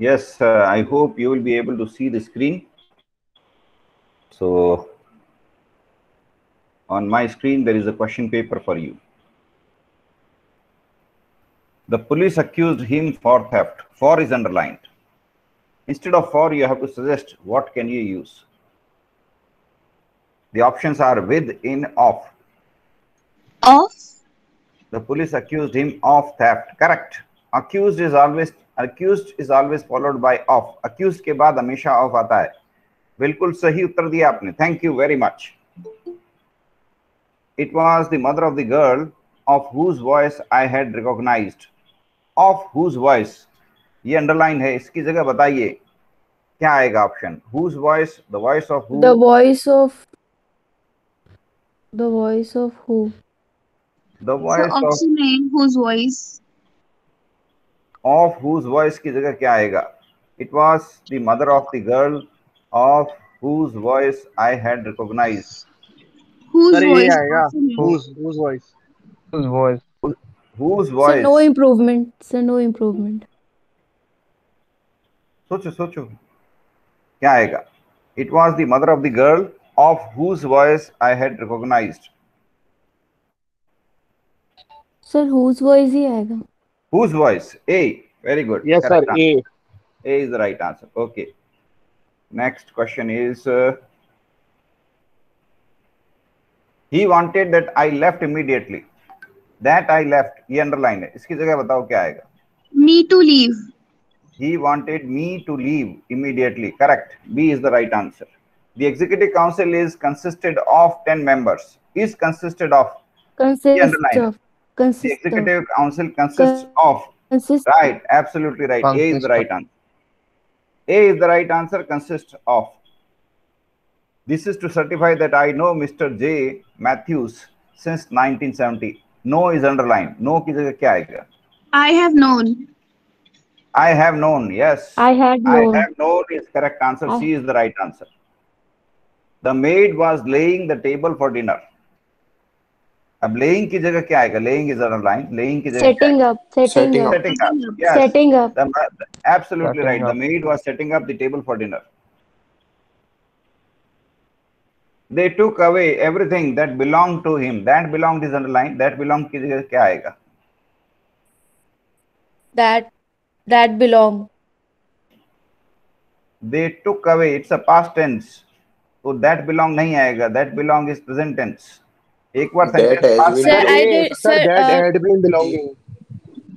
Yes, uh, I hope you will be able to see the screen. So, on my screen, there is a question paper for you. The police accused him for theft. For is underlined. Instead of for, you have to suggest what can you use. The options are with, in, off. Of. The police accused him of theft. Correct. Accused is always accused is always followed by of. Accused के बाद हमेशा of आता है. बिल्कुल सही उत्तर दिया आपने. Thank you very much. It was the mother of the girl of whose voice I had recognized. Of whose voice. ये अंडरलाइन है इसकी जगह बताइए क्या आएगा option whose voice the voice of who The voice of the voice of who? the voice So of option A, whose voice? Of whose voice की जगह क्या आएगा it was the mother of the girl of whose voice I had recognized Whose sir आएगा Option A. whose whose voice whose voice whose Sir, voice no improvement. Sir, no improvement. सोचो सोचो क्या आएगा it was the mother of the girl of whose voice I had recognized Sir, whose voice ही आएगा? whose voice A very good yes sir Correct answer. A A is the right answer okay next question is uh, he wanted that I left immediately that I left ये underline है इसकी जगह बताओ क्या आएगा Me to leave. He wanted me to leave immediately. Correct. B is the right answer. The executive council is consisted of 10 members. Is consisted of. Consist underline. The executive council consists of. Right, absolutely right. A is the right answer. A is the right answer, consists of. This is to certify that I know Mr. J. Matthews since 1970. No is underlined. No ki jagah kya? I have known. I have known, yes. I had known. I have known is correct answer. I... C is the right answer. The maid was laying the table for dinner. अब laying की जगह क्या आएगा? Laying is another line laying की जगह setting right the maid was setting up table for dinner they took away everything that belong to him that belonged is another line that belong की जगह क्या आएगा? That that belong they took away it's a past tense तो that belong नहीं आएगा. That belong is present tense एक बार That sentence has past been- Sir, I A, did. sir Sir, that uh, had been belonging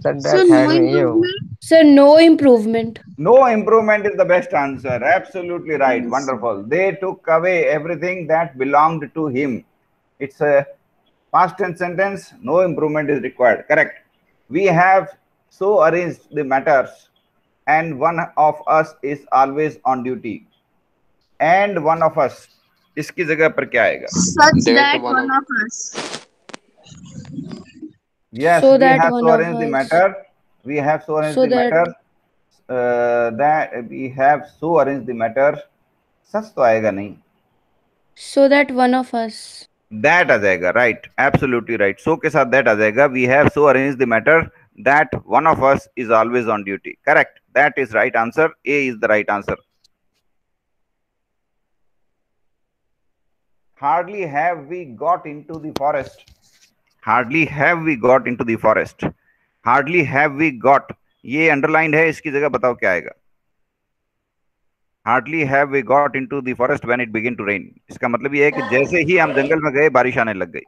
Sir, So that no had been you. improvement. sir, no improvement. No improvement is the best answer. Absolutely right. Yes. Wonderful. They took away everything that belonged to him. It's a past tense sentence. No improvement is required. Correct. We have so arranged the matters, and one of us is always on duty. And one of us. इसकी जगह पर क्या आएगा? Yes matter सच तो आएगा नहीं। So that one of us that आ जाएगा right absolutely right so के साथ दैट आ जाएगा we have so arrange the matter that one of us is always on duty correct that is right answer A is the right answer hardly have we got into the forest hardly have we got into the forest hardly have we got ये underlined है इसकी जगह बताओ क्या आएगा hardly have we got into the forest when it begin to rain इसका मतलब ये है कि जैसे ही हम जंगल में गए बारिश आने लग गई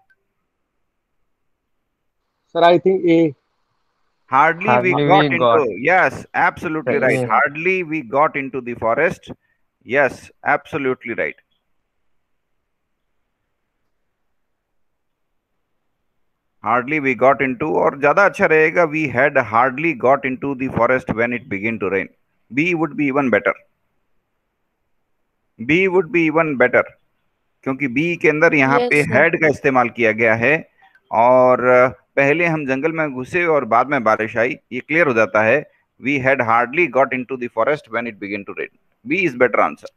sir I think A hardly, we Hardly got we into got. yes absolutely right Yeah. hardly we got into the forest yes absolutely right Hardly we got into और ज़्यादा अच्छा रहेगा we had hardly got into the forest when it began to rain. B would be even better. B would be even better. क्योंकि B के अंदर यहाँ Yes, पे. Had का इस्तेमाल किया गया है और पहले हम जंगल में घुसे और बाद में बारिश आई ये क्लियर हो जाता है we had hardly got into the forest when it begin to rain B is better answer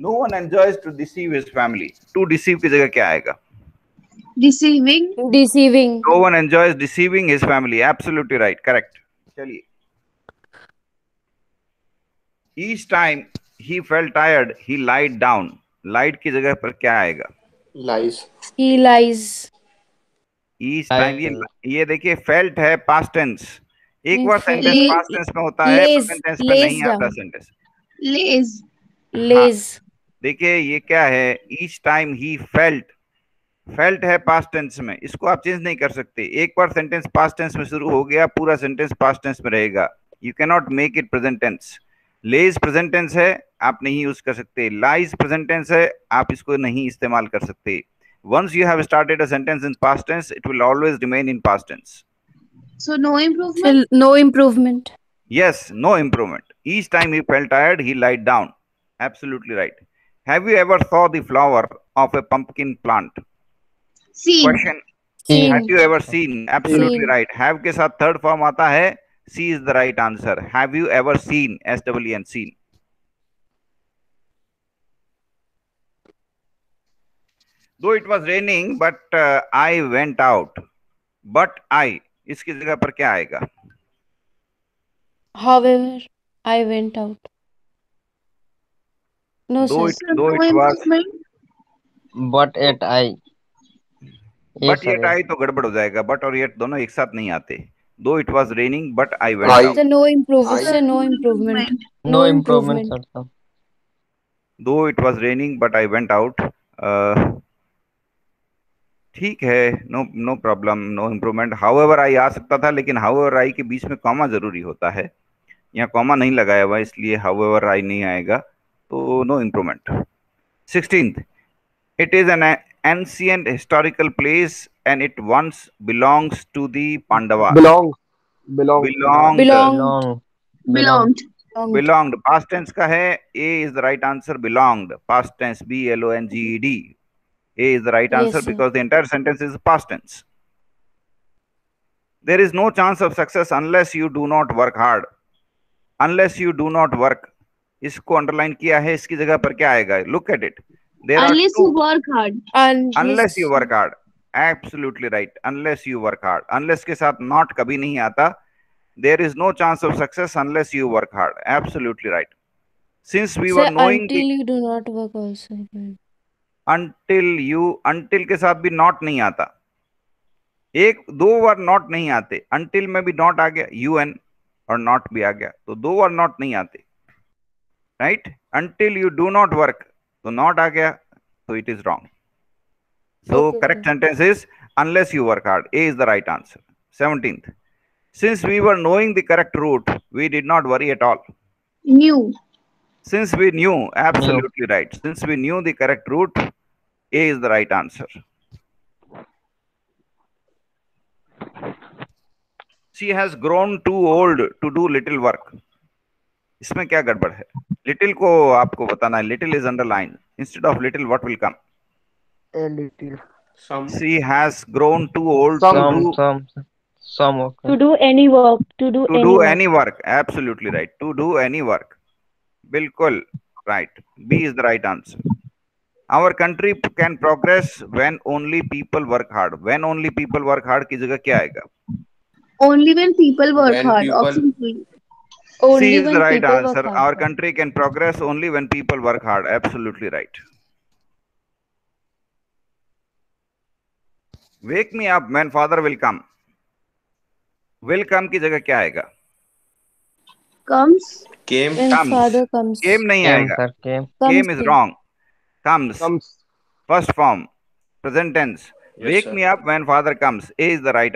no one enjoys to deceive his family to deceive की जगह क्या आएगा? Deceiving. Deceiving. No one enjoys deceiving his family absolutely right correct चलिए each time he fell tired he light down light की जगह पर क्या आएगा? Lies. He lies. Each time ये ये देखिए फेल्ट है पास्ट टेंस एक बार felt. Sentence Lay- past tense में होता है प्रेजेंट टेंस में नहीं आता down. Sentence lays, Lays. देखिए ये क्या है? Each time he felt felt है पास्ट टेंस में इसको आप चेंज नहीं कर सकते एक बार सेंटेंस पास्ट टेंस में शुरू हो गया पूरा सेंटेंस पास्ट टेंस में रहेगा you can not make it present tense lays present tense है आप नहीं यूज़ कर सकते लाइज प्रेजेंट टेंस है आप इसको नहीं इस्तेमाल कर सकते once you have started a sentence in past tense it will always remain in past tense so no improvement. No improvement. Yes, no improvement. Each time he felt tired, he lied down. Absolutely right. Have you ever saw the flower of a pumpkin plant? Question have you ever seen absolutely right have के साथ third form आता है C is the right answer have you ever seen S W N seen though it was raining but I went out but I इसकी जगह पर क्या आएगा? However, I went out. No. Do it, do it was, but at I. But yet I तो गड़बड़ हो जाएगा but और येट दोनों एक साथ नहीं आते though it was raining but I went out Sir, no improvement. I- Sir, no improvement. No improvement, sir. sir. Though it was raining but I went out ठीक है no no problem no improvement however I आ सकता था लेकिन however आई के बीच में comma ज़रूरी होता है यहाँ कॉमा नहीं लगाया हुआ इसलिए हाउएवर आई नहीं आएगा तो no improvement sixteenth it is an a- ancient historical place and it once belongs to the pandava belong belong belonged Belong. Belong. Belonged. Belonged. belonged past tense का है a is the right answer belonged past tense b l o n g e d a is the right Yes, answer sir. because the entire sentence is past tense there is no chance of success unless you do not work hard unless you do not work इसको underline किया है इसकी जगह पर क्या आएगा look at it R Unless you work hard. Unless, unless you work hard absolutely right unless you work hard unless के साथ not कभी नहीं आता there is no chance of success unless you work hard absolutely right since we Sir, were knowing until the, you do not work also. Hmm. until you until के साथ भी not नहीं आता एक दो बार not नहीं आते until में भी not आ गया un और not भी आ गया तो दो बार not नहीं आते right until you do not work तो not आ गया तो it is wrong so Okay, correct sir. sentence is unless you work hard a is the right answer 17th since we were knowing the correct route we did not worry at all New. since we knew absolutely right since we knew the correct route a is the right answer she has grown too old to do little work इसमें क्या गड़बड़ है? Little को आपको बताना है। Little is underline instead of little what will come work बिल्कुल right B is the right answer our country can progress when only people work hard when only people work hard की जगह क्या आएगा? Only when people work hard Only C is when the right people work answer. hard. Our country can progress only when people work hard. Absolutely right. Wake me up when father will come. Will come की जगह क्या आएगा? Comes. came When comes. father comes. Came नहीं Came, आएगा. sir. Came. Comes Came is came. wrong. Comes. comes First form. Present tense. Yes, Wake sir. me up when father comes. A is the right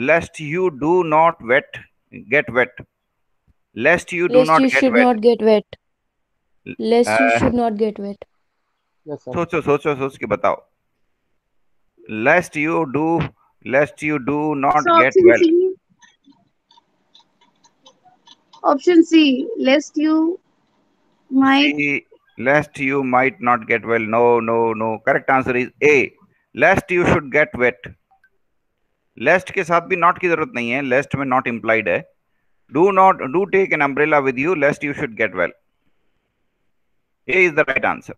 answer. Do take an umbrella with you, lest you do not wet, get wet. Lest you do Lest not you get should wet. not get wet. Lest you Uh, should not get wet. yes sir सोचो सोचो सोच के बताओ lest you do lest you do not So get option well C. Option C. Lest you might. Lest you might not get well no no no correct answer is A lest you should get wet lest के साथ भी not की ज़रूरत नहीं है lest में not implied है। Do not do take an umbrella with you lest you should get well A is the right answer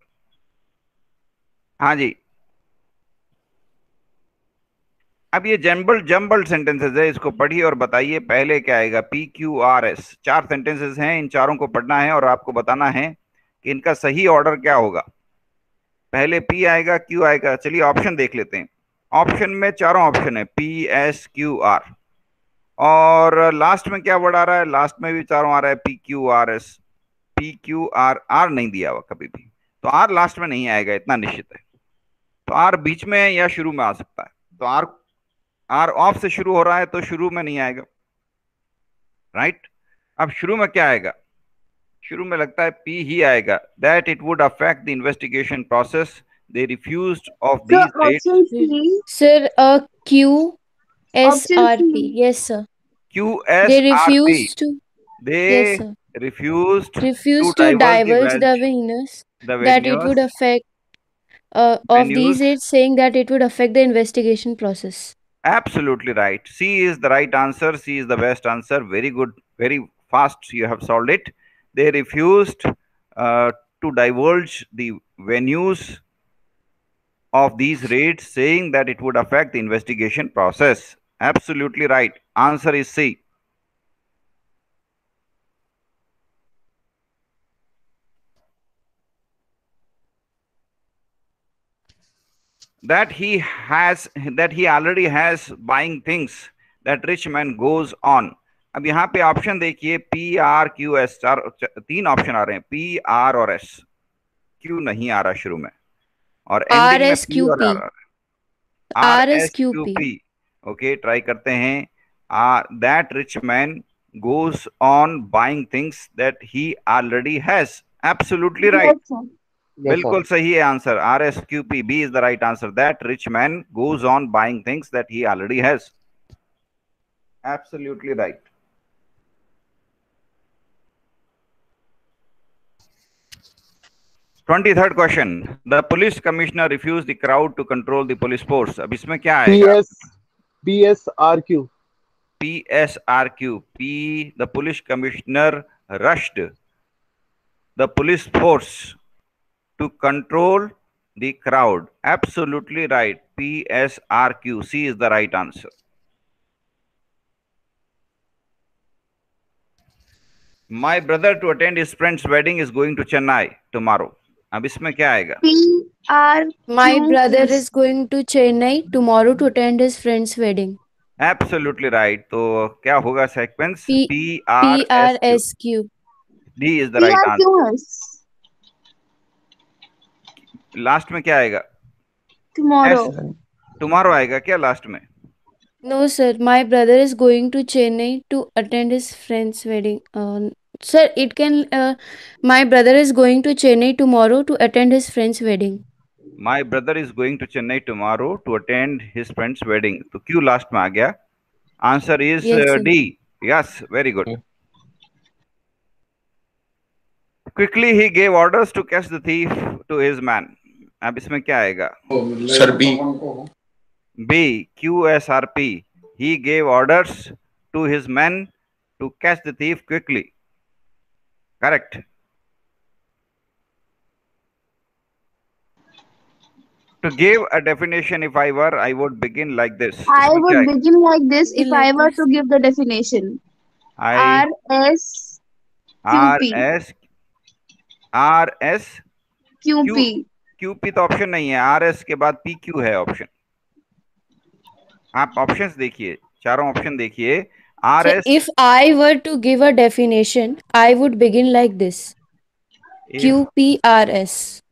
हाँ जी। अब ये जम्बल जम्बल सेंटेंसेस है, इसको पढ़िए और बताइए, पहले क्या आएगा? पी क्यू आर एस चार सेंटेंसेस हैं, इन चारों को पढ़ना है और आपको बताना है कि इनका सही ऑर्डर क्या होगा। पहले पी आएगा क्यू आएगा। चलिए ऑप्शन देख लेते हैं। ऑप्शन में चारों ऑप्शन है पी एस क्यू आर और लास्ट में क्या वर्ड आ रहा है? लास्ट में भी चारों आ रहा है P Q R S P Q R R नहीं दिया हुआ कभी भी। तो आर लास्ट में नहीं आएगा, इतना निश्चित है। तो आर बीच में या शुरू में आ सकता है? तो आर आर ऑफ़ से शुरू हो रहा है तो शुरू में नहीं आएगा। राइट अब शुरू में क्या आएगा? शुरू में लगता है पी ही आएगा। That it would affect the investigation process They refused of these eight. Sir, uh, QSRP. Yes, sir. QSRP. They refused to. They yes, sir. refused, refused to, divulge the venues that it would affect uh, of venues. these aids saying that it would affect the investigation process. Absolutely right. C is the right answer. C is the best answer. Very good. Very fast. You have solved it. They refused uh, to divulge the venues of these raids, saying that it would affect the investigation process. Absolutely right. Answer is C. that he has that he already has buying things that rich man goes on अब यहाँ पे option देखिए P R Q S चार च- तीन option आ रहे हैं P are और एस क्यू नहीं आ रहा शुरू में और ending में P और RSQP. R आ रहा है RSQP. RSQP ओके ट्राई करते हैं. That rich man goes on buying things that he already has. Absolutely right. Yes, sir. Yes. बिल्कुल सही है answer R S Q P B is the right answer that rich man goes on buying things that he already has absolutely right Twenty third question the police commissioner refuse the crowd to control the police force अब इसमें क्या आएगा PS PSRQ. P S R Q P the police commissioner rushed the police force to control the crowd. Absolutely right. PSRQ. C is the right answer. My brother to attend his friend's wedding is going to Chennai tomorrow. अब इसमें क्या आएगा? P R my brother is going to Chennai tomorrow to attend his friends wedding absolutely right तो क्या होगा sequence P R P R S Q D is the right answer last में क्या आएगा? टुमारो टुमारो आएगा क्या last में? No sir my brother is going to Chennai to attend his friends wedding Uh, sir, it can. Uh, my brother is going to Chennai tomorrow to attend his friend's wedding. My brother is going to Chennai tomorrow to attend his friend's wedding. तो क्यों last में आ गया answer is Yes, sir. D yes very good Okay. Quickly he gave orders to catch the thief to his man अब इसमें क्या आएगा sir B B Q S R P he gave orders to his man to catch the thief quickly Correct To give a definition, if I were, I would begin like this. I would है? begin like this if Like I were this. to give the definition. I R S R S R S Q P. Q P तो option नहीं है R S के बाद P Q है option आप options देखिए चारों ऑप्शन देखिए R So S if I were to give a definition, I would begin like this. Q P R S.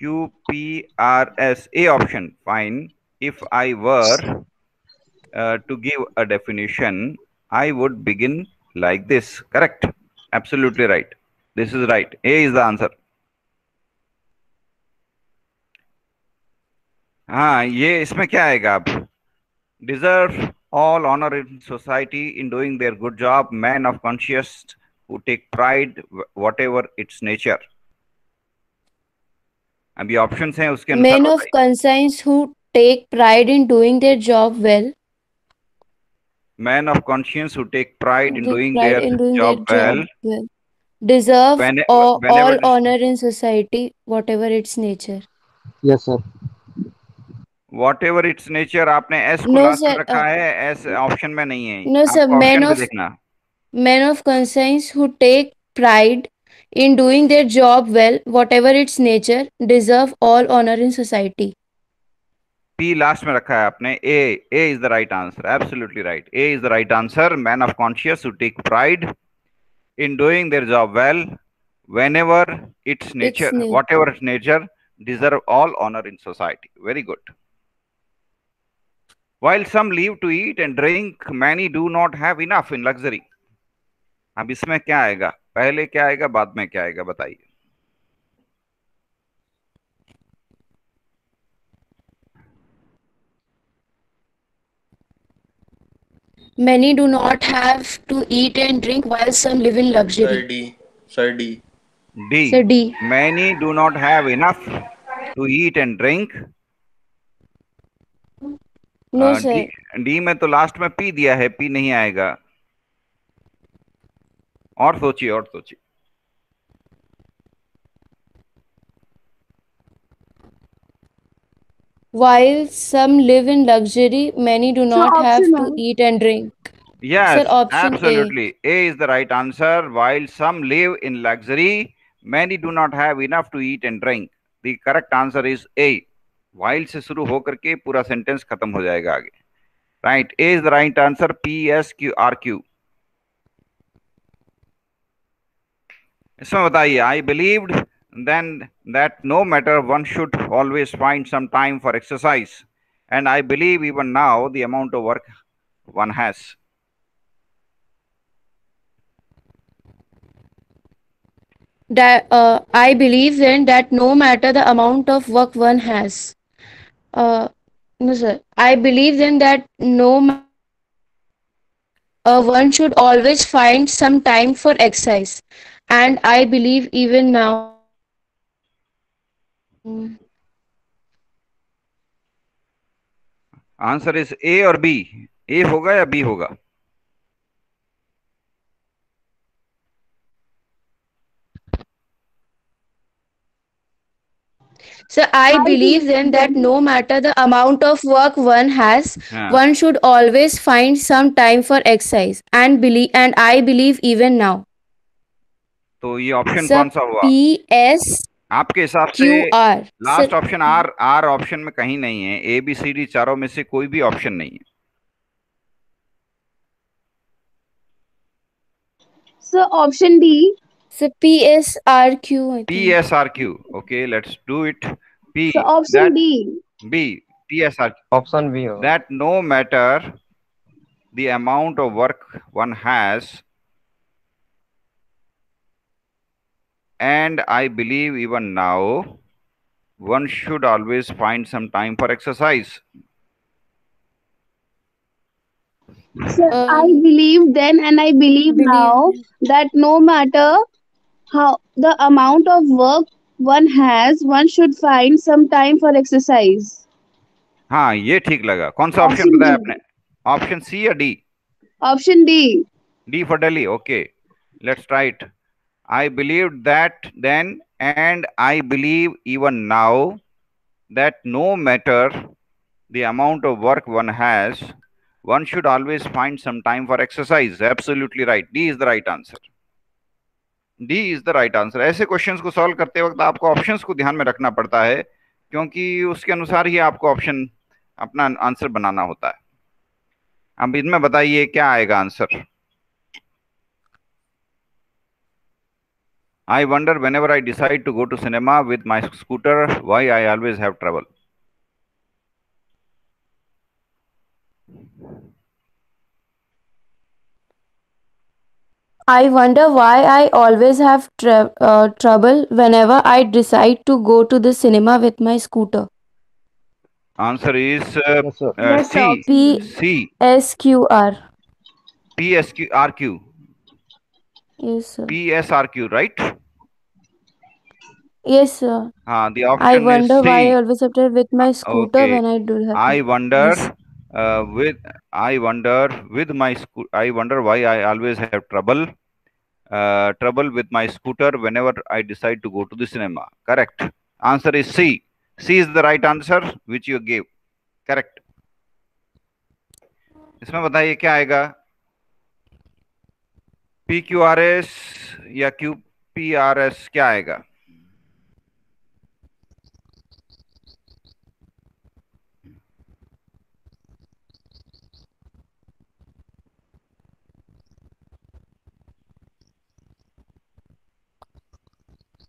Q P R S A option fine if I were to give a definition I would begin like this correct absolutely right this is right A is the answer हाँ ये इसमें क्या आएगा अब deserve all honor in society in doing their good job, men of conscience who take pride, wh- whatever its nature. अभी options हैं उसके अनुसार Men of बताइए। conscience who take pride in doing their job well. men of conscience who take pride in take doing pride their in doing job their well, job well. Deserve whatever its nature आपने S no, रखा uh, है S option में नहीं है। No sir man of man of conscience who take pride in doing their job well whatever its nature deserve all honour in society P last में रखा है आपने। A A is the right answer absolutely right A is the right answer man of conscious who take pride in doing their job well whenever its nature, its nature. whatever its nature deserve all honor in society. Very good. While some live to eat and drink many do not have enough in luxury अब इसमें क्या आएगा पहले क्या आएगा बाद में क्या आएगा बताइए Many do not have to eat and drink while some live in luxury. Sir. D. Sir D. D. So D. Many do not have enough to eat and drink. Uh, sir. D, D में तो last में P दिया है P नहीं आएगा और सोचिए और सोचिए While some live in luxury, many do not so have to eat and drink. Yes, A. absolutely. A. is the right answer. While some live in luxury, many do not have enough to eat and drink. The correct answer is A. Wild से शुरू होकर के पूरा sentence खत्म हो जाएगा आगे। Right A is the right answer P S Q R Q इसमें बताइए I believe then that no matter one should always find some time for exercise and I believe even now the amount of work one has That uh, I believe in that no matter the amount of work one has. uh, no sir, I believe then that no ma- uh, one should always find some time for exercise, and I believe even now. Mm, answer is A और B ए होगा या B होगा So I believe then that no matter the amount of work one has, हाँ, one should always find some time for exercise, and believe and I believe even now. तो ये option कौन सा हुआ P S आपके हिसाब Q से R. Last option R R option में कहीं नहीं है ए बी सी डी चारों में से कोई भी ऑप्शन नहीं है So option D. So P S R Q. P S R Q. Okay, let's do it. P. So option that, Option B. Oh. That no matter the amount of work one has, and I believe even now, one should always find some time for exercise. So Uh, I believe then and I believe, believe now that no matter how the amount of work one has, one should find some time for exercise. हाँ ये ठीक लगा कौन सा option Option बताया D. आपने option C या D Option D. D for Delhi. Okay, let's try it. I believed that then, and I believe even now that no matter the amount of work one has, one should always find some time for exercise. Absolutely right. D is the right answer. D is the right answer. ऐसे questions को solve करते वक्त आपको options को ध्यान में रखना पड़ता है क्योंकि उसके अनुसार ही आपको ऑप्शन अपना आंसर बनाना होता है अब इनमें बताइए क्या आएगा answer I wonder whenever I decide to go to cinema with my scooter, why I always have trouble. I wonder why I always have tra- uh, trouble whenever I decide to go to the cinema with my scooter. Answer is uh, Yes, sir. uh, Yes, sir. C. P C. S Q R. P S Q R Q. Yes, sir. P S R Q. Right? Yes, sir. हाँ, the I wonder is why I C. always have trouble with my scooter Okay. when I do have. I wonder Yes uh, with I wonder with my sco- I wonder why I always have trouble uh, trouble with my scooter whenever I decide to go to the cinema. Correct. Answer is C. C is the right answer which you gave. Correct इसमें बताइए क्या आएगा P Q R S या Q P R S क्या आएगा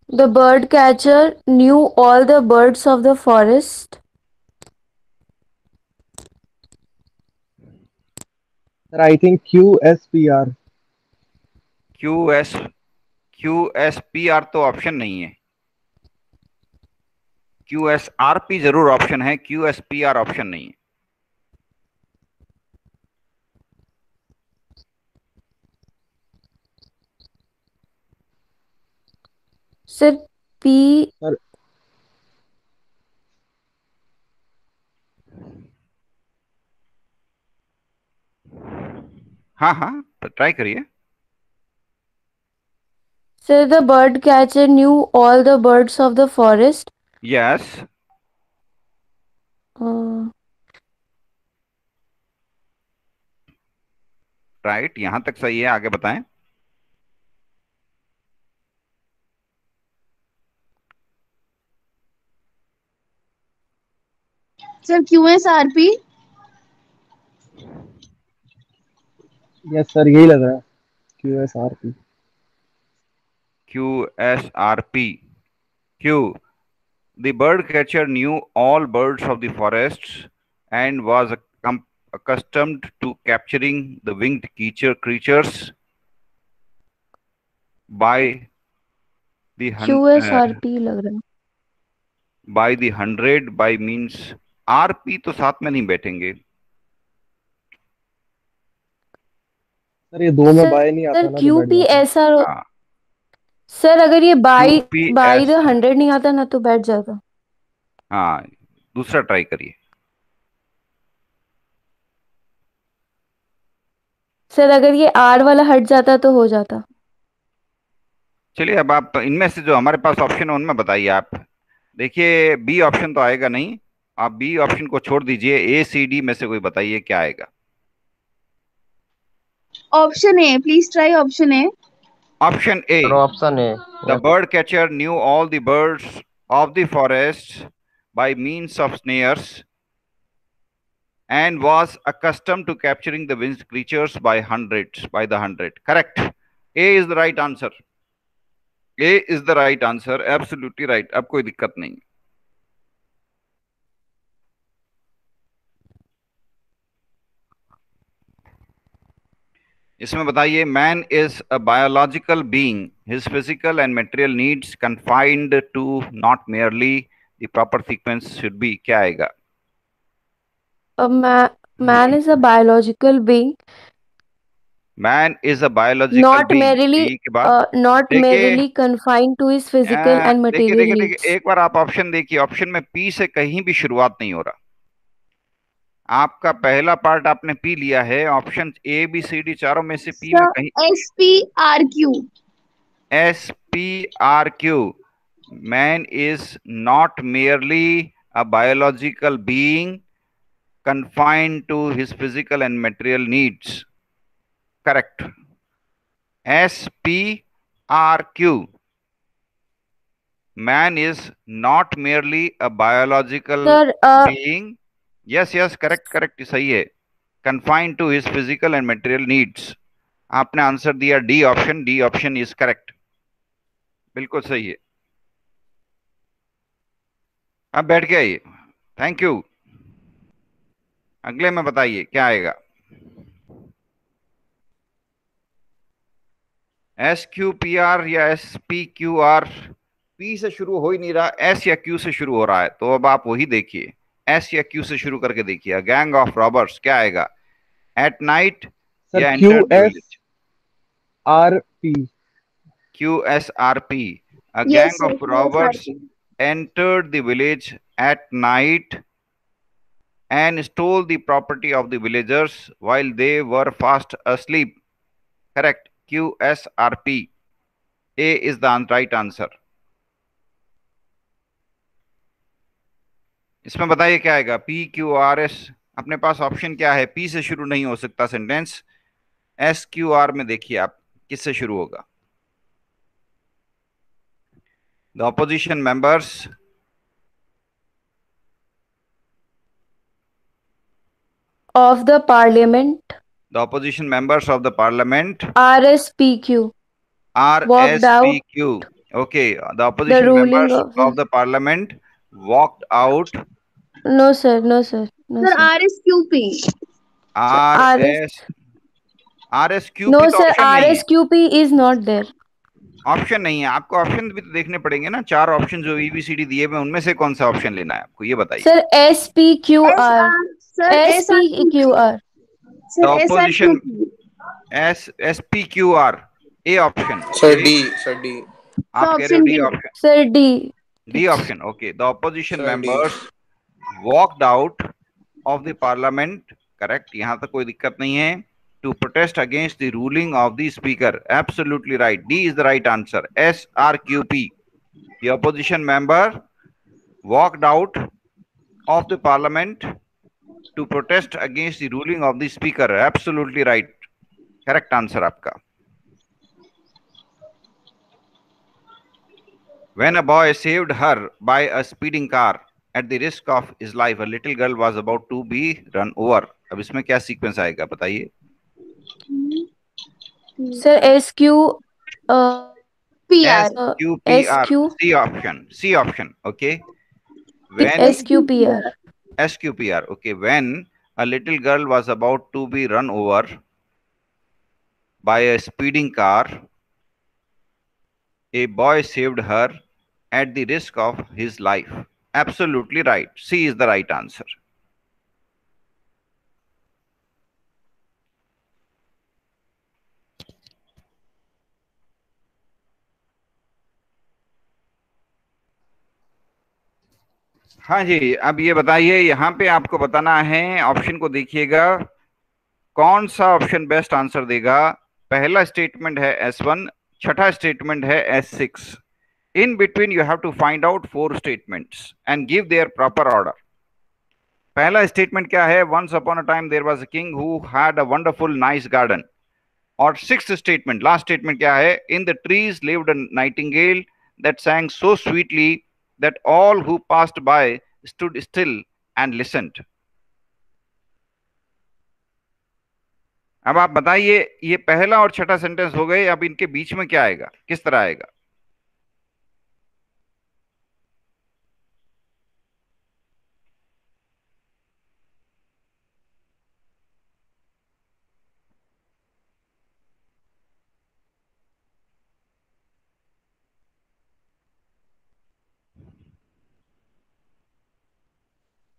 The bird catcher knew all the birds of the forest. Sir, I think QSPR. Q S Q S P R तो option नहीं है क्यू एस आर पी ज़रूर option है Q S P R option नहीं है sir P sir. हाँ हाँ तो ट्राई करिए। Sir the bird catcher knew all the birds of the forest. Yes right यहाँ तक सही है आगे बताएँ। Sir, QSRP. Yes, sir, यही लग रहा है QSRP. Q S R P Q The bird catcher knew all birds of the forests and was accustomed to capturing the winged creature creatures by the hun- uh, लग रहा है by the hundred by means RP तो साथ में नहीं बैठेंगे। Sir ये दो में बाय नहीं आता सर ना तो क्यू पी जाता है। सर अगर ये बाई द हंड्रेड नहीं आता ना तो बैठ जाता। हाँ दूसरा ट्राई करिए। सर अगर ये आर वाला हट जाता तो हो जाता। चलिए अब आप इनमें से जो हमारे पास ऑप्शन है उनमें बताइए आप। देखिए बी ऑप्शन तो आएगा नहीं। आप बी ऑप्शन को छोड़ दीजिए ए सी डी में से कोई बताइए क्या आएगा। Option A please try option A option A option A the bird catcher knew all the birds of the forest by means of snares and was accustomed to capturing the winged creatures by hundreds by the hundred correct A is the right answer A is the right answer absolutely right अब कोई दिक्कत नहीं। इसमें बताइए man is a biological being his physical and material needs confined to not merely the proper sequence should be क्या आएगा? Man is a biological being, man is a biological not being merely के बाद uh, not merely confined to his physical a, and material एक बार आप option देखिए option में P से कहीं भी शुरुआत नहीं हो रहा। आपका पहला पार्ट आपने पी लिया है option A B C D चारों में से P S P R Q S P R Q man is not merely a biological being confined to his physical and material needs correct S P R Q man is not merely a biological being Yes, yes correct correct सही है. Confined to his physical and material needs आपने answer दिया D option D option is correct बिल्कुल सही है. अब बैठ के आइए. थैंक यू अगले में बताइए क्या आएगा? एस क्यू पी आर या S P Q R P से शुरू हो ही नहीं रहा एस या क्यू से शुरू हो रहा है. तो अब आप वही देखिए. एस या क्यू से शुरू करके देखिए गैंग ऑफ़ रॉबर्स क्या आएगा एट नाइट या Q entered the S R P. A Yes, gang sir, of robbers entered the village at night and stole the property of the villagers while they were fast asleep. Correct. QSRP. A is the right answer. इसमें बताइए क्या आएगा? P Q R S अपने पास option क्या है? P से शुरू नहीं हो सकता सेंटेंस एस क्यू आर में देखिए आप किस से शुरू होगा? The opposition members of the parliament the opposition members of the parliament R S P Q R S P Q okay the opposition members of the parliament walked out no sir. No sir. No Sir, sir. RSQP. RS RSQP no तो sir. Option नहीं है। RSQP is not there. Option नहीं है। आपको option भी तो देखने पड़ेंगे ना। चार ऑप्शन जो ईबीसीडी दिए हुए हैं, उनमें से कौन सा ऑप्शन लेना है आपको? ये बताइए। Sir SPQR Sir, SPQR Sir, The opposition- opposition S S P Q R A option sir D sir D आप कह रहे हो D option sir D. D option okay the opposition members walked out of the parliament correct यहाँ तक कोई दिक्कत नहीं है। To protest against the ruling of the speaker absolutely right D is the right answer S R Q P the opposition member walked out of the parliament to protest against the ruling of the speaker absolutely right correct answer आपका। When a boy saved her by a speeding car at the risk of his life, a little girl was about to be run over. अब इसमें क्या sequence आएगा बताइए sir SQ uh, PR. S Q P R SQ. C option C option okay when SQPR S Q P R okay when a little girl was about to be run over by a speeding car a boy saved her at the risk of his life Absolutely right. C is the right answer. हाँ जी, अब ये बताइए, यहाँ पे आपको बताना है ऑप्शन को देखिएगा कौन सा ऑप्शन बेस्ट आंसर देगा पहला स्टेटमेंट है S1 छठा स्टेटमेंट है S6 in between, you have to find out four statements and give their proper order. पहला स्टेटमेंट क्या है? Once upon a time there was a king who had a wonderful nice garden और six statement last statement क्या है? In the trees lived nightingale that sang so sweetly that all who passed by stood still and listened अब आप बताइए, ये पहला और छठा सेंटेंस हो गए, अब इनके बीच में क्या आएगा? किस तरह आएगा?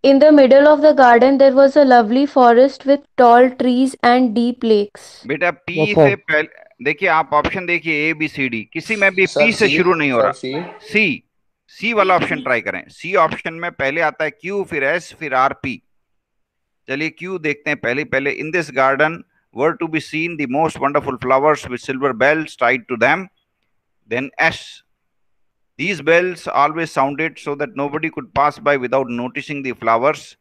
In the middle of the garden, there was a lovely forest with tall trees and deep lakes. बेटा पी Yes, sir. से पहले देखिए आप ऑप्शन देखिए ए बी सी डी किसी में भी सर पी से सी शुरू नहीं हो रहा। सी सी सी वाला ऑप्शन ट्राई करें। सी ऑप्शन में पहले आता है क्यू फिर एस फिर आर पी चलिए क्यू देखते हैं पहले पहले in this garden were to be seen the most wonderful flowers with silver bells tied to them then s these bells always sounded so that nobody could pass by without noticing the flowers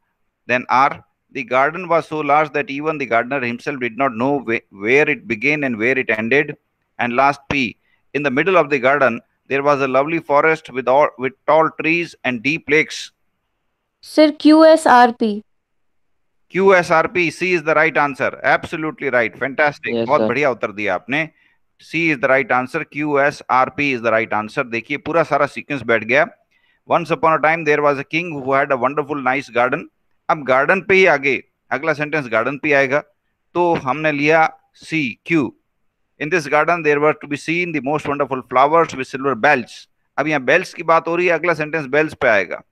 then r the garden was so large that even the gardener himself did not know whe- where it began and where it ended and last p in the middle of the garden there was a lovely forest with all with tall trees and deep lakes Sir, QSRP. QSRP C is the right answer absolutely right fantastic Yes, बहुत sir. बढ़िया उत्तर दिया आपने C is the right answer Q S R P is the right answer देखिए, पूरा सारा sequence बैठ गया। Once upon a time there was a king who had a wonderful nice garden अब गार्डन पे ही आगे, अगला सेंटेंस गार्डन पे आएगा। तो हमने लिया C Q in this garden there were to be seen the most wonderful flowers with silver belt अब यहाँ बेल्ट की बात हो रही है, अगला सेंटेंस बेल्ट पे आएगा।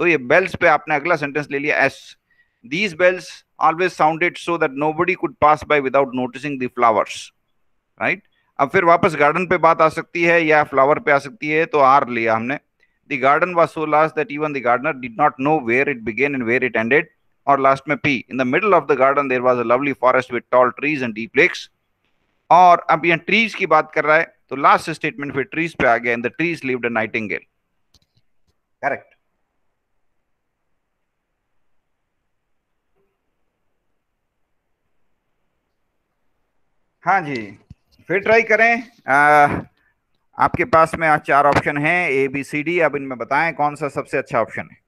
तो ये बेल्ट पे आपने अगला सेंटेंस ले लिया S these bells always sounded so that nobody could pass by without noticing the flowers right अब फिर वापस गार्डन पे बात आ सकती है या फ्लावर पे आ सकती है तो आर लिया हमने। The garden was so last that even the gardener did not know where it began and where it ended और लास्ट में P in the middle of the garden there was a lovely forest with tall trees and deep lakes और अब यहाँ trees की बात कर रहा है तो लास्ट स्टेटमेंट फिर ट्रीज पे आ गया in the trees lived a nightingale correct हाँ जी। फिर ट्राई करें। आ, आपके पास में आज चार ऑप्शन हैं ए बी सी डी अब इनमें बताएँ कौन सा सबसे अच्छा ऑप्शन है।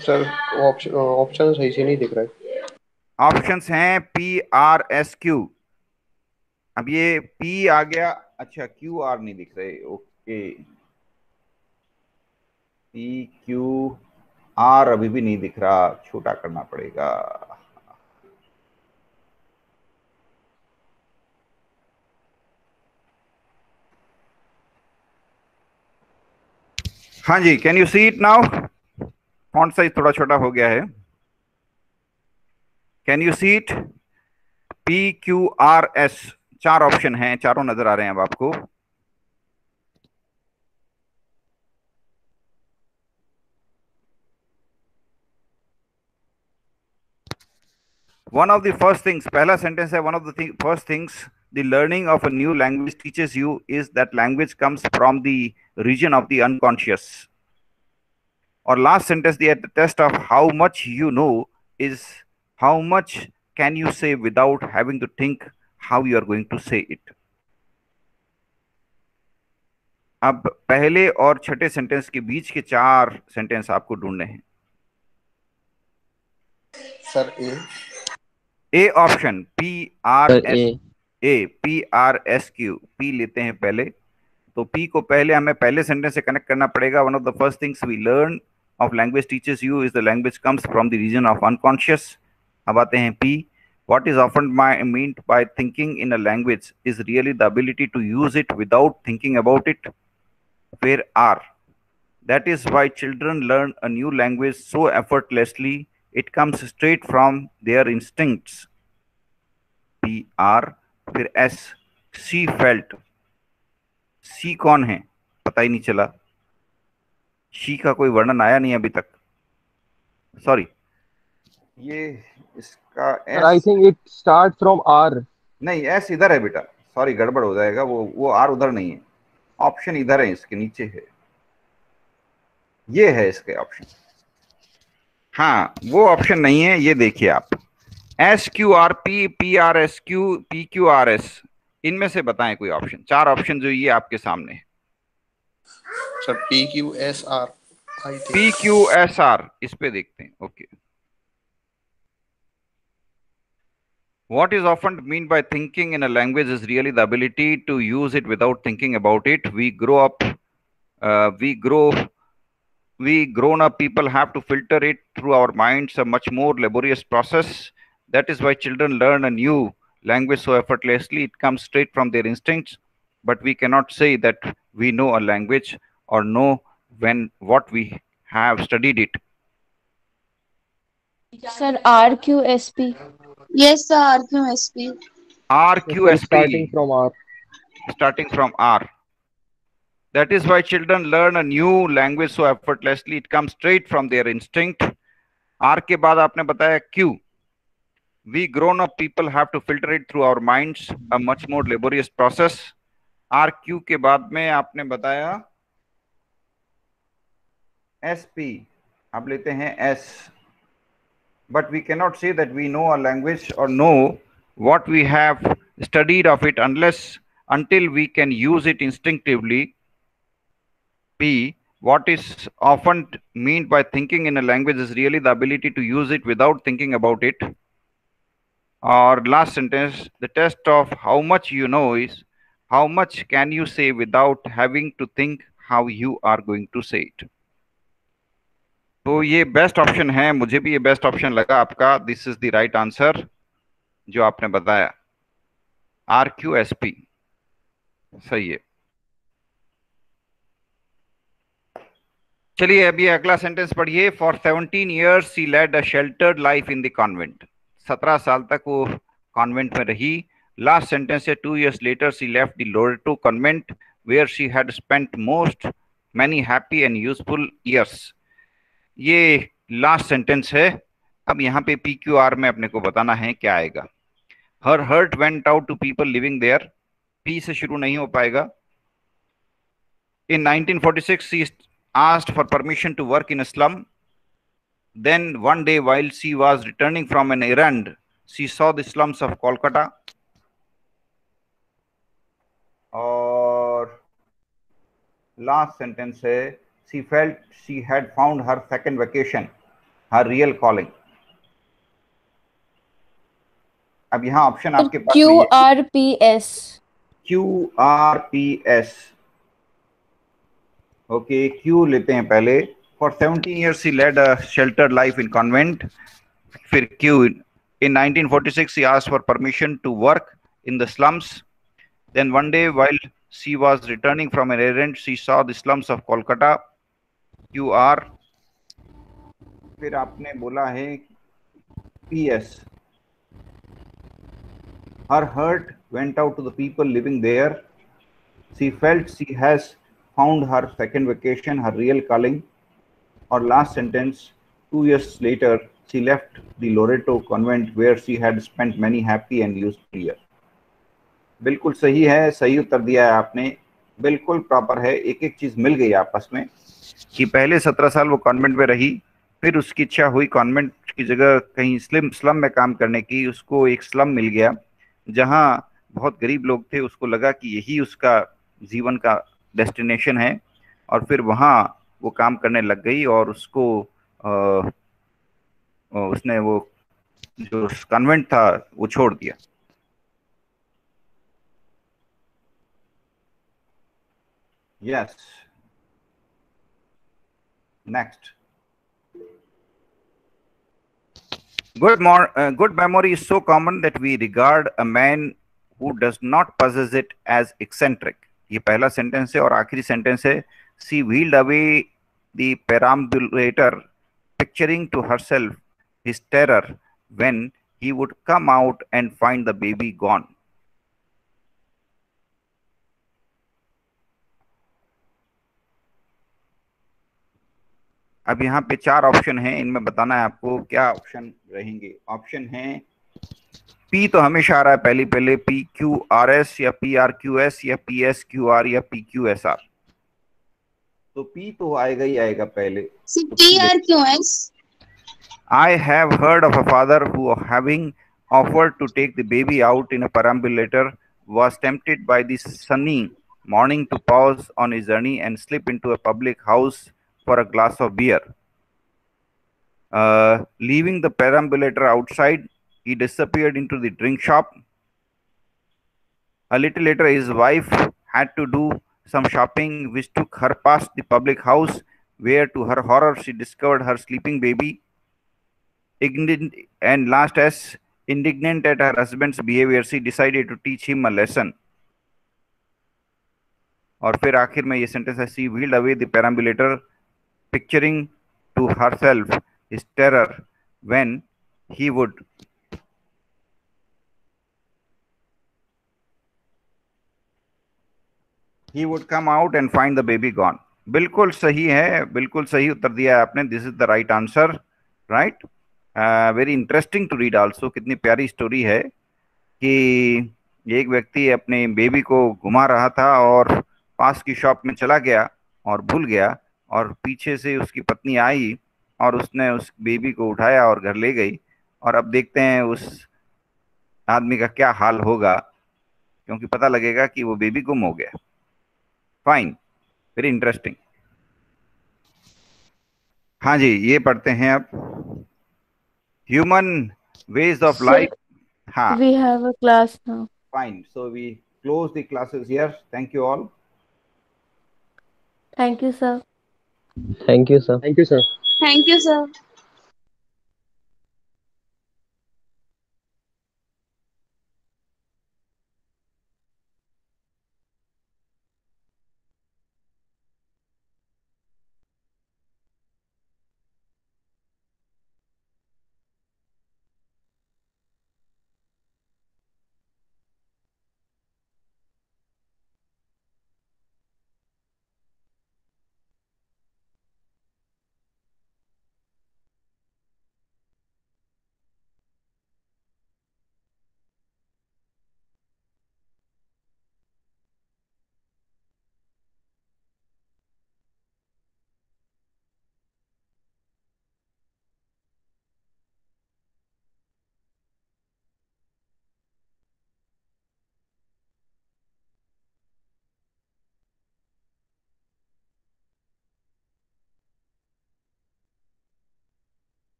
सर ऑप्शन ऑप्शन सही से नहीं दिख रहा। है ऑप्शंस हैं पी आर एस क्यू अब ये पी आ गया। अच्छा क्यू आर नहीं दिख रहे। ओके पी क्यू आर अभी भी नहीं दिख रहा। छोटा करना पड़ेगा। हाँ जी can you see it now font size थोड़ा छोटा हो गया है। Can you see it P Q R S चार ऑप्शन हैं, चारों नज़र आ रहे हैं अब आपको। One of the first things पहला सेंटेंस है one of the first things the learning of a new language teaches you is that language comes from the region of the unconscious और last sentence the test of how much you know is how much can you say without having to think how you are going to say it. अब पहले और छठे sentence के बीच के चार sentence आपको ढूँढने हैं। Sir A A option P R S A P R S Q P लेते हैं पहले। तो पी को पहले हमें पहले सेंटेंस से कनेक्ट करना पड़ेगा। One of the first things we learn of language teachers you is the language comes from the region of unconscious अब आते हैं P what is often my meant by thinking in a language is really the ability to use it without thinking about it फिर R that is why children learn a new language so effortlessly it comes straight from their instinct P R फिर s she felt C कौन है? पता ही नहीं चला। She का कोई वर्णन आया नहीं अभी तक। सॉरी ये इसका S think it starts from R. नहीं एस इधर है बेटा। सॉरी गड़बड़ हो जाएगा। वो वो आर उधर नहीं है। ऑप्शन इधर है इसके नीचे है। ये है इसके ऑप्शन हाँ वो ऑप्शन नहीं है ये देखिए आप। S Q R P P R S Q P Q R S इनमें से बताएँ कोई ऑप्शन चार ऑप्शन जो ये आपके सामने sir P Q S R P Q S R इस पे देखते हैं okay What is often meant by thinking in a language is really the ability to use it without thinking about it. We grow up, uh, we grow, we grown up people have to filter it through our minds, a much more laborious process. That is why children learn a new language so effortlessly. It comes straight from their instincts. But we cannot say that we know a language or know when what we have studied it. Sir, RQSP. Yes, sir. RQSP. Yes, sir, RQSP. starting from R. starting from R. That is why children learn a new language so effortlessly. It comes straight from their instinct. R के बाद आपने बताया Q. We grown up people have to filter it through our minds, a much more laborious process. R Q के बाद में आपने बताया S P. अब लेते हैं S. But we cannot say that we know a language or know what we have studied of it unless until we can use it instinctively. P. What is often meant by thinking in a language is really the ability to use it without thinking about it. Or last sentence, the test of how much you know is how much can you say without having to think how you are going to say it. तो ये best option है मुझे भी ये best option लगा आपका। This is the right answer जो आपने बताया। आर क्यू एस पी सही है। चलिए अभी अगला सेंटेंस पढ़िए। For seventeen years she led a sheltered life in the convent सत्रह साल तक वो कॉन्वेंट में रही। लास्ट सेंटेंस है two years later she left the Loreto convent where she had spent most many happy and useful years ये last sentence है। अब यहाँ पे पी क्यू आर में अपने को बताना है क्या आएगा। Her heart went out to people living there P से शुरू नहीं हो पाएगा। In 1946 she asked for permission to work in a slum Then one day, while she was returning from an errand, she saw the slums of Kolkata. और last sentence है she felt she had found her second vacation her real calling अब यहाँ option आपके पास Q R P S Q R P S okay Q लेते हैं पहले। for 17 years he led a sheltered life in convent फिर Q in 1946 he asked for permission to work in the slums then one day while she was returning from an errand she saw the slums of kolkata qr फिर आपने बोला है ps her heart went out to the people living there she felt she has found her second vacation her real calling Or last sentence, two years later, she left the loreto convent where she had spent many happy and useful years. बिल्कुल सही है, सही उत्तर दिया है आपने। बिल्कुल proper है। एक एक चीज़ मिल गई आपस में कि पहले सत्रह साल वो कॉन्वेंट में रही, फिर उसकी इच्छा हुई कॉन्वेंट की जगह कहीं स्लिम स्लम में काम करने की, उसको एक स्लम मिल गया, जहाँ बहुत गरीब लोग थे, उसको लगा कि यही उसका जीवन का डेस्टिनेशन है, और फिर वहाँ वो काम करने लग गई और उसको आ, उसने वो जो कन्वेंट था वो छोड़ दिया yes next good mor- uh, good memory is so common that we regard a man who does not possess it as eccentric ये पहला सेंटेंस है और आखिरी सेंटेंस है सी wheeled away the perambulator, picturing to herself his terror when he would come out and find the baby gone. अब यहाँ पे चार ऑप्शन हैं, इनमें बताना है आपको क्या ऑप्शन रहेंगे। ऑप्शन है पी तो हमेशा आ रहा है पहले पहले पी क्यू आर एस या पी आर क्यू एस या पी एस क्यू आर या पी क्यू एस आर तो पी तो आएगा ही आएगा पहले PRQS. I have heard of a father who, having offered to take the baby out in a perambulator, was tempted by the sunny morning to pause on his journey and slip into a public house for a glass of beer. Uh, leaving the perambulator outside, he disappeared into the drink shop. A little later, his wife had to do some shopping, which took her past the public house, where to her horror, she discovered her sleeping baby Ign- and last as indignant at her husband's behavior she decided to teach him a lesson और फिर आखिर में ये sentence है she wheeled away the perambulator picturing to herself his terror when he would he would come out and find the baby gone. बिल्कुल सही है, बिल्कुल सही उत्तर दिया है आपने this is the right answer right very interesting to read also कितनी प्यारी स्टोरी है कि एक व्यक्ति अपने बेबी को घुमा रहा था और पास की शॉप में चला गया और भूल गया और पीछे से उसकी पत्नी आई और उसने उस बेबी को उठाया और घर ले गई। और अब देखते हैं उस आदमी का क्या हाल होगा, क्योंकि पता लगेगा कि वो बेबी गुम हो गया। फाइन वेरी इंटरेस्टिंग हाँ जी ये पढ़ते हैं आप। ह्यूमन वेज ऑफ़ लाइफ हाँ। We have a class now fine so we close the classes here thank you all thank you sir thank you sir thank you sir thank you sir